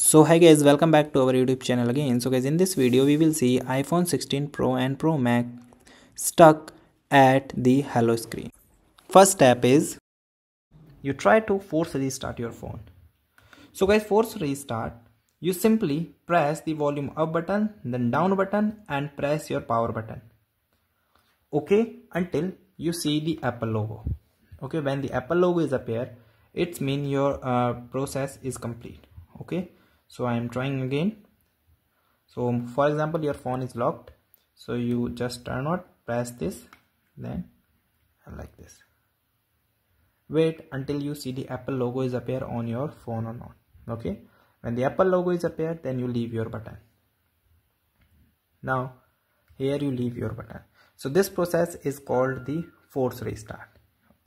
so hi guys welcome back to our youtube channel again. So guys in this video we will see iphone 16 pro and pro max stuck at the hello screen. First step is you try to force restart your phone. So guys force restart you simply press the volume up button then down button and press your power button. Okay until you see the apple logo. Okay when the apple logo is appear it's mean your uh, process is complete. Okay so i am trying again. So for example your phone is locked. So you just turn on press this then like this. Wait until you see the apple logo is appear on your phone or not. Okay? When the apple logo is appear then you leave your button. Now here you leave your button. So this process is called the force restart.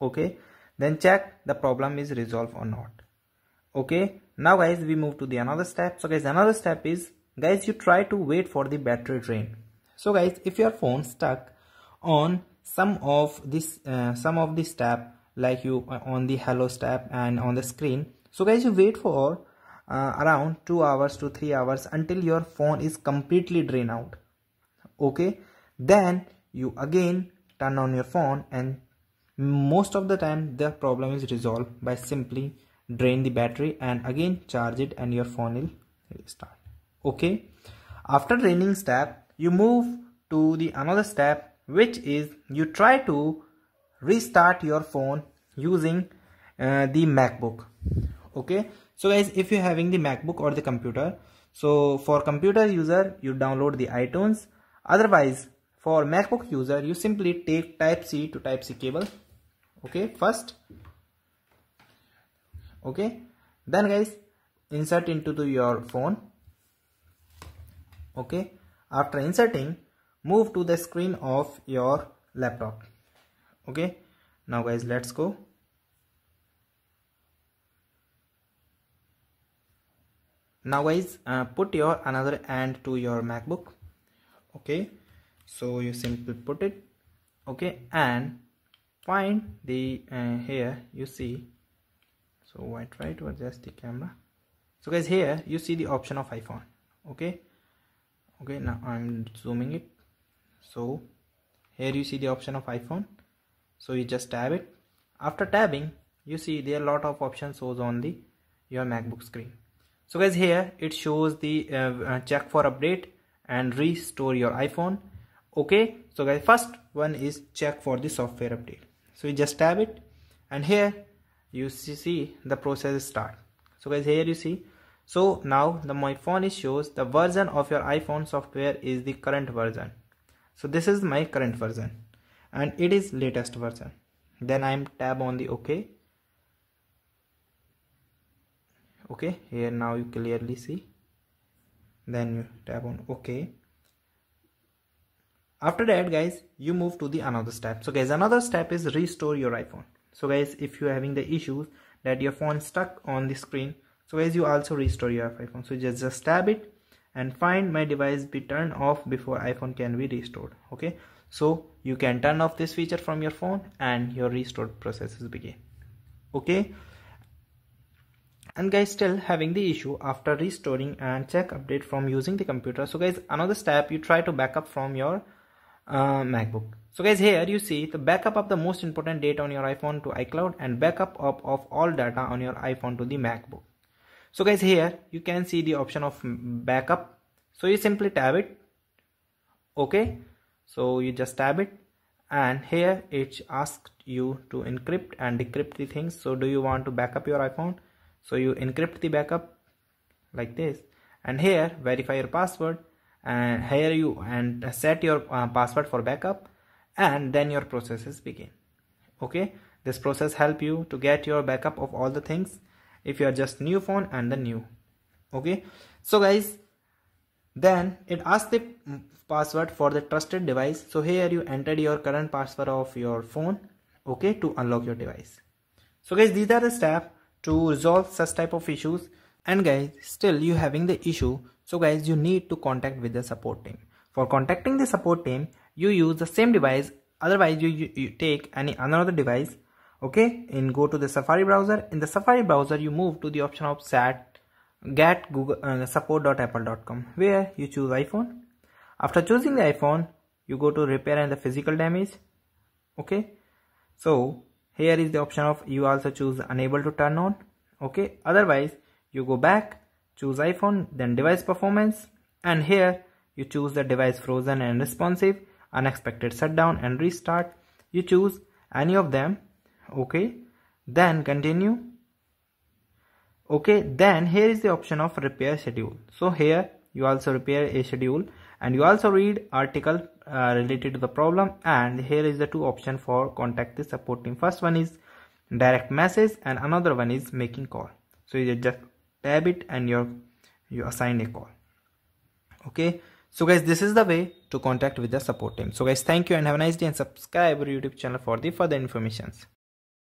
Okay? Then check the problem is resolved or not. Okay now guys we move to the another step. So guys another step is guys you try to wait for the battery drain. So guys if your phone stuck on some of this uh, some of this step like you uh, on the hello step and on the screen so guys you wait for uh, around 2 hours to 3 hours until your phone is completely drain out. Okay? Then you again turn on your phone and most of the time the problem is resolved by simply drain the battery and again charge it and your phone will restart okay? After draining step you move to the another step which is you try to restart your phone using uh, the macbook. Okay? So guys if you're having the macbook or the computer so for computer user you download the itunes. Otherwise for macbook user you simply take type c to type c cable. Okay? First okay? Then guys insert into the, your phone. Okay? After inserting move to the screen of your laptop. Okay? Now guys let's go. Now guys uh, put your another end to your macbook. Okay? So you simply put it. Okay? And find the uh, here you see so I try to adjust the camera. So guys here you see the option of iPhone okay? Okay now I'm zooming it. So here you see the option of iPhone. So you just tab it. After tabbing you see there are a lot of options shows on the your MacBook screen. So guys here it shows the uh, uh, check for update and restore your iPhone. Okay so guys first one is check for the software update. So you just tab it. And here you see the process start. So guys here you see. So now the my phone is shows the version of your iphone software is the current version. So this is my current version. And it is latest version. Then i'm tab on the ok. Okay here now you clearly see. Then you tap on ok. After that guys you move to the another step. So guys another step is restore your iphone so guys if you're having the issues that your phone stuck on the screen so guys you also restore your iphone. So just just tap it and find my device be turned off before iphone can be restored okay? So you can turn off this feature from your phone and your restore processes begin okay? And guys still having the issue after restoring and check update from using the computer. So guys another step you try to backup from your uh, macbook so guys here you see the backup of the most important data on your iphone to icloud and backup of, of all data on your iphone to the macbook. So guys here you can see the option of backup. So you simply tab it. Okay. So you just tab it. And here it asks you to encrypt and decrypt the things. So do you want to backup your iphone? So you encrypt the backup like this. And here verify your password. And here you and set your uh, password for backup and then your processes begin. Okay? This process help you to get your backup of all the things if you are just new phone and the new. Okay? So guys then it asks the password for the trusted device. So here you entered your current password of your phone okay to unlock your device. So guys these are the steps to resolve such type of issues. And guys still you having the issue. So guys you need to contact with the support team. For contacting the support team you use the same device otherwise you, you, you take any another device okay and go to the safari browser. In the safari browser you move to the option of chat get google uh, support.apple.com where you choose iphone. After choosing the iphone you go to repair and the physical damage okay. So here is the option of you also choose unable to turn on okay. Otherwise you go back choose iphone then device performance and here you choose the device frozen and responsive unexpected shutdown and restart. You choose any of them okay? Then continue. Okay then here is the option of repair schedule. So here you also repair a schedule and you also read article uh, related to the problem and here is the two option for contact the support team. First one is direct message and another one is making call. So you just tab it and you you assign a call. Okay so guys this is the way to contact with the support team. So guys thank you and have a nice day and subscribe our youtube channel for the further informations